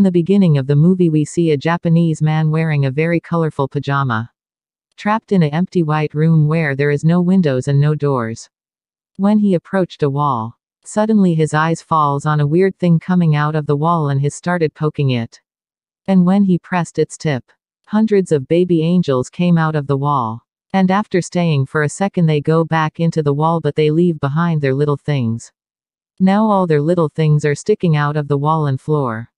In the beginning of the movie we see a Japanese man wearing a very colorful pajama. Trapped in a empty white room where there is no windows and no doors. When he approached a wall, suddenly his eyes falls on a weird thing coming out of the wall and he started poking it. And when he pressed its tip, hundreds of baby angels came out of the wall. And after staying for a second they go back into the wall but they leave behind their little things. Now all their little things are sticking out of the wall and floor.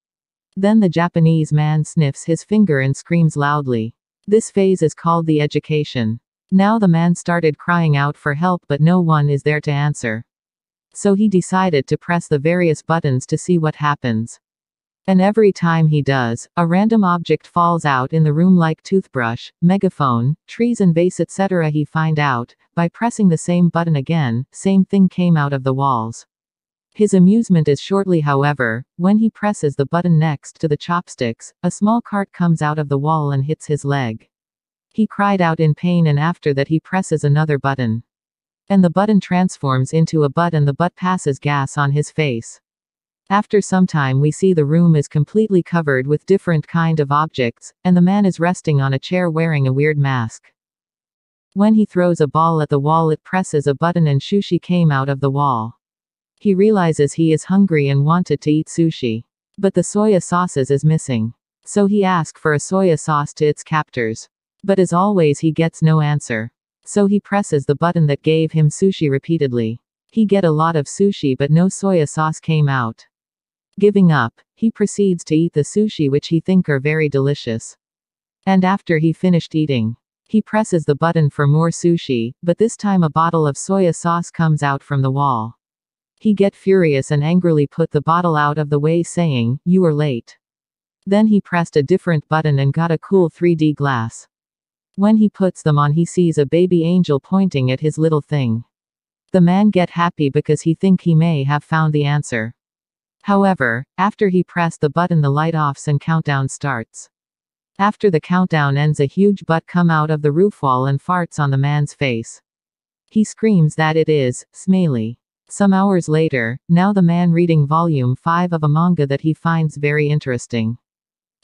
Then the Japanese man sniffs his finger and screams loudly. This phase is called the education. Now the man started crying out for help but no one is there to answer. So he decided to press the various buttons to see what happens. And every time he does, a random object falls out in the room like toothbrush, megaphone, trees and vase etc. He find out, by pressing the same button again, same thing came out of the walls. His amusement is shortly however, when he presses the button next to the chopsticks, a small cart comes out of the wall and hits his leg. He cried out in pain and after that he presses another button. And the button transforms into a butt and the butt passes gas on his face. After some time we see the room is completely covered with different kind of objects, and the man is resting on a chair wearing a weird mask. When he throws a ball at the wall it presses a button and sushi came out of the wall. He realizes he is hungry and wanted to eat sushi. But the soya sauces is missing. So he asks for a soya sauce to its captors. But as always he gets no answer. So he presses the button that gave him sushi repeatedly. He get a lot of sushi but no soya sauce came out. Giving up, he proceeds to eat the sushi which he think are very delicious. And after he finished eating, he presses the button for more sushi, but this time a bottle of soya sauce comes out from the wall. He get furious and angrily put the bottle out of the way saying, You are late. Then he pressed a different button and got a cool 3D glass. When he puts them on he sees a baby angel pointing at his little thing. The man get happy because he think he may have found the answer. However, after he pressed the button the light offs and countdown starts. After the countdown ends a huge butt come out of the roof wall and farts on the man's face. He screams that it is, smelly. Some hours later, now the man reading volume 5 of a manga that he finds very interesting.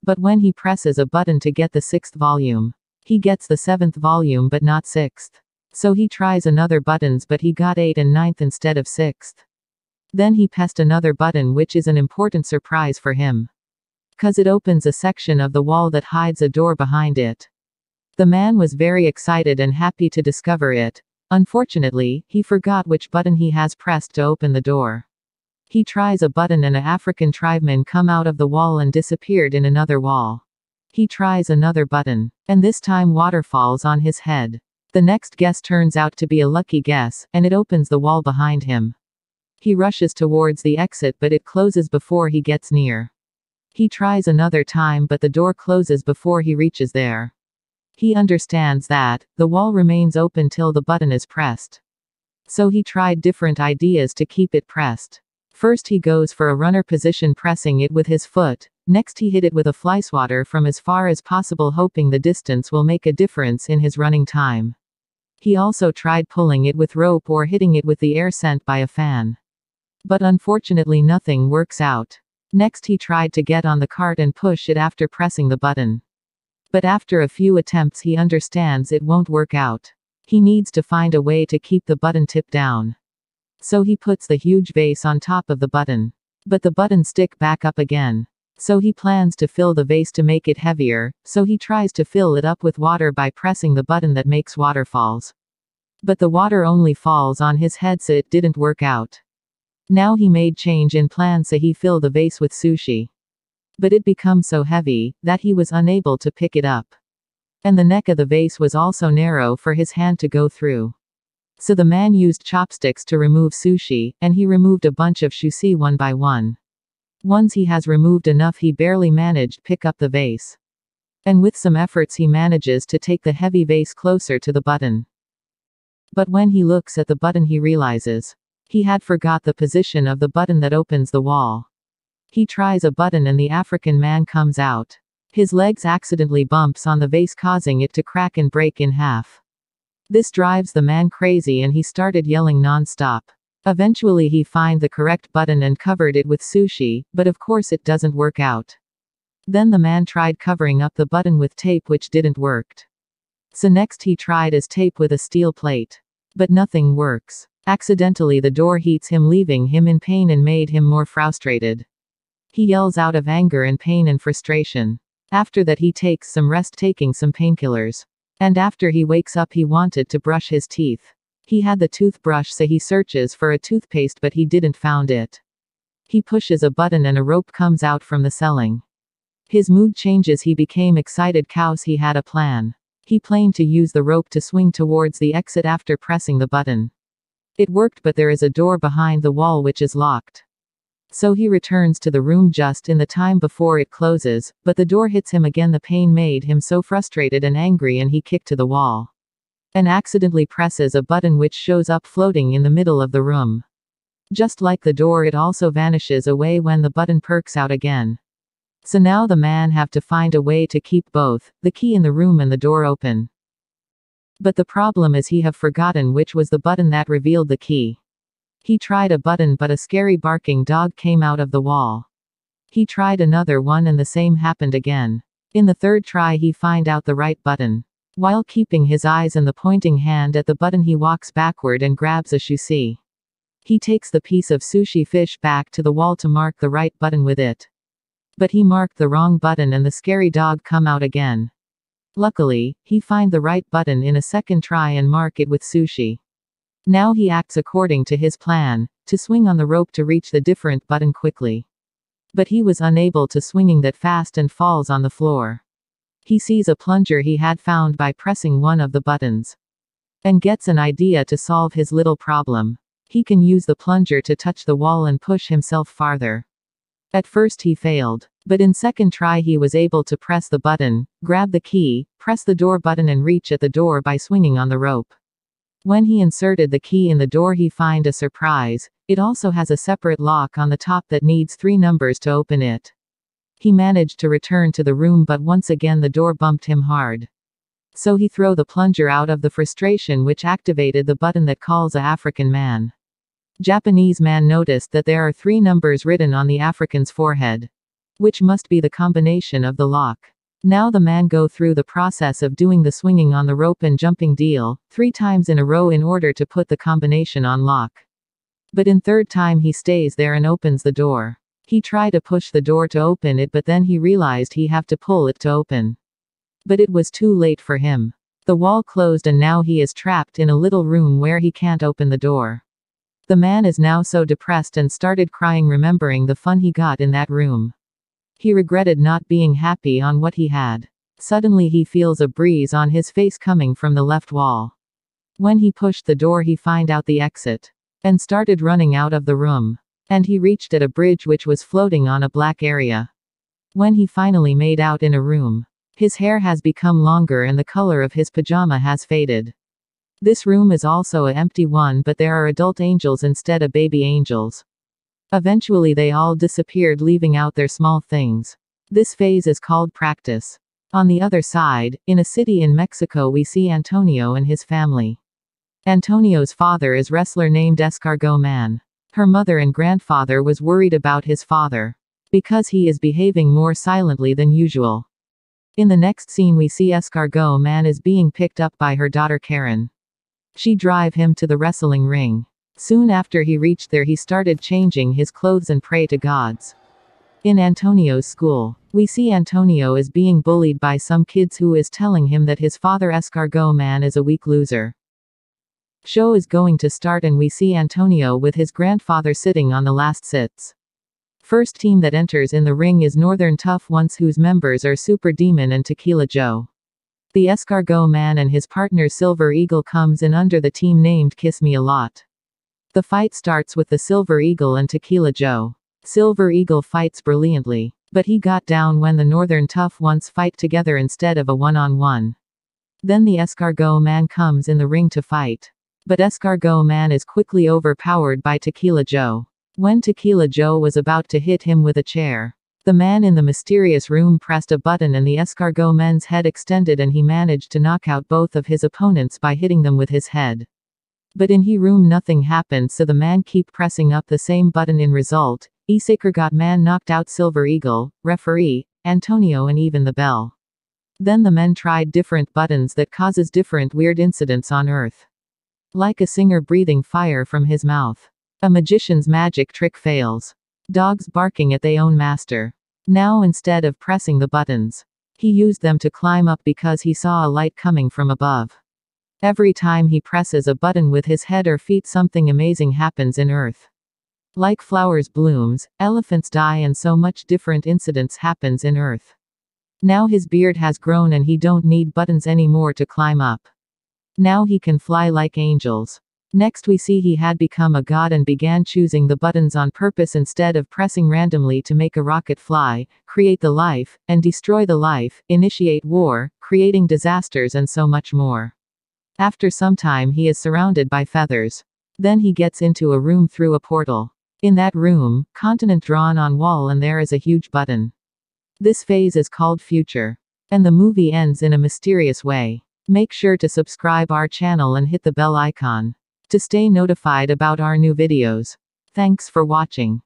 But when he presses a button to get the sixth volume, he gets the seventh volume but not sixth. So he tries another buttons but he got 8 and ninth instead of sixth. Then he pressed another button which is an important surprise for him. Cause it opens a section of the wall that hides a door behind it. The man was very excited and happy to discover it, Unfortunately, he forgot which button he has pressed to open the door. He tries a button and a African tribeman come out of the wall and disappeared in another wall. He tries another button. And this time water falls on his head. The next guess turns out to be a lucky guess, and it opens the wall behind him. He rushes towards the exit but it closes before he gets near. He tries another time but the door closes before he reaches there. He understands that, the wall remains open till the button is pressed. So he tried different ideas to keep it pressed. First he goes for a runner position pressing it with his foot, next he hit it with a fly swatter from as far as possible hoping the distance will make a difference in his running time. He also tried pulling it with rope or hitting it with the air sent by a fan. But unfortunately nothing works out. Next he tried to get on the cart and push it after pressing the button. But after a few attempts he understands it won't work out. He needs to find a way to keep the button tip down. So he puts the huge vase on top of the button. But the button stick back up again. So he plans to fill the vase to make it heavier, so he tries to fill it up with water by pressing the button that makes waterfalls. But the water only falls on his head so it didn't work out. Now he made change in plan so he fill the vase with sushi but it become so heavy, that he was unable to pick it up. And the neck of the vase was also narrow for his hand to go through. So the man used chopsticks to remove sushi, and he removed a bunch of sushi one by one. Once he has removed enough he barely managed pick up the vase. And with some efforts he manages to take the heavy vase closer to the button. But when he looks at the button he realizes. He had forgot the position of the button that opens the wall. He tries a button and the African man comes out. His legs accidentally bumps on the vase causing it to crack and break in half. This drives the man crazy and he started yelling non-stop. Eventually he find the correct button and covered it with sushi, but of course it doesn't work out. Then the man tried covering up the button with tape which didn't worked. So next he tried as tape with a steel plate. But nothing works. Accidentally the door heats him leaving him in pain and made him more frustrated. He yells out of anger and pain and frustration. After that he takes some rest taking some painkillers. And after he wakes up he wanted to brush his teeth. He had the toothbrush so he searches for a toothpaste but he didn't found it. He pushes a button and a rope comes out from the ceiling. His mood changes he became excited cows he had a plan. He planned to use the rope to swing towards the exit after pressing the button. It worked but there is a door behind the wall which is locked. So he returns to the room just in the time before it closes, but the door hits him again. The pain made him so frustrated and angry, and he kicked to the wall. And accidentally presses a button which shows up floating in the middle of the room. Just like the door, it also vanishes away when the button perks out again. So now the man have to find a way to keep both the key in the room and the door open. But the problem is he have forgotten which was the button that revealed the key. He tried a button but a scary barking dog came out of the wall. He tried another one and the same happened again. In the third try he find out the right button. While keeping his eyes and the pointing hand at the button he walks backward and grabs a sushi. He takes the piece of sushi fish back to the wall to mark the right button with it. But he marked the wrong button and the scary dog come out again. Luckily, he find the right button in a second try and mark it with sushi. Now he acts according to his plan, to swing on the rope to reach the different button quickly. But he was unable to swinging that fast and falls on the floor. He sees a plunger he had found by pressing one of the buttons. And gets an idea to solve his little problem. He can use the plunger to touch the wall and push himself farther. At first he failed. But in second try he was able to press the button, grab the key, press the door button and reach at the door by swinging on the rope. When he inserted the key in the door he find a surprise, it also has a separate lock on the top that needs three numbers to open it. He managed to return to the room but once again the door bumped him hard. So he throw the plunger out of the frustration which activated the button that calls a African man. Japanese man noticed that there are three numbers written on the African's forehead. Which must be the combination of the lock. Now the man go through the process of doing the swinging on the rope and jumping deal, three times in a row in order to put the combination on lock. But in third time he stays there and opens the door. He try to push the door to open it but then he realized he have to pull it to open. But it was too late for him. The wall closed and now he is trapped in a little room where he can't open the door. The man is now so depressed and started crying remembering the fun he got in that room. He regretted not being happy on what he had. Suddenly he feels a breeze on his face coming from the left wall. When he pushed the door he find out the exit. And started running out of the room. And he reached at a bridge which was floating on a black area. When he finally made out in a room. His hair has become longer and the color of his pajama has faded. This room is also a empty one but there are adult angels instead of baby angels. Eventually they all disappeared leaving out their small things. This phase is called practice. On the other side, in a city in Mexico we see Antonio and his family. Antonio's father is wrestler named Escargot Man. Her mother and grandfather was worried about his father. Because he is behaving more silently than usual. In the next scene we see Escargot Man is being picked up by her daughter Karen. She drive him to the wrestling ring. Soon after he reached there he started changing his clothes and pray to gods. In Antonio's school, we see Antonio is being bullied by some kids who is telling him that his father escargot man is a weak loser. Show is going to start and we see Antonio with his grandfather sitting on the last sits. First team that enters in the ring is Northern Tough Ones whose members are Super Demon and Tequila Joe. The escargot man and his partner Silver Eagle comes in under the team named Kiss Me a Lot. The fight starts with the Silver Eagle and Tequila Joe. Silver Eagle fights brilliantly. But he got down when the Northern Tough Ones fight together instead of a one-on-one. Then the Escargot Man comes in the ring to fight. But Escargot Man is quickly overpowered by Tequila Joe. When Tequila Joe was about to hit him with a chair, the man in the mysterious room pressed a button and the escargot man's head extended and he managed to knock out both of his opponents by hitting them with his head. But in he room nothing happened so the man keep pressing up the same button in result, Escargot man knocked out Silver Eagle, referee, Antonio and even the bell. Then the men tried different buttons that causes different weird incidents on Earth. Like a singer breathing fire from his mouth. A magician's magic trick fails. Dogs barking at their own master. Now instead of pressing the buttons, he used them to climb up because he saw a light coming from above. Every time he presses a button with his head or feet something amazing happens in Earth. Like flowers blooms, elephants die and so much different incidents happens in Earth. Now his beard has grown and he don't need buttons anymore to climb up. Now he can fly like angels. Next we see he had become a god and began choosing the buttons on purpose instead of pressing randomly to make a rocket fly, create the life, and destroy the life, initiate war, creating disasters and so much more. After some time he is surrounded by feathers. Then he gets into a room through a portal. In that room, continent drawn on wall and there is a huge button. This phase is called future. And the movie ends in a mysterious way. Make sure to subscribe our channel and hit the bell icon to stay notified about our new videos. Thanks for watching.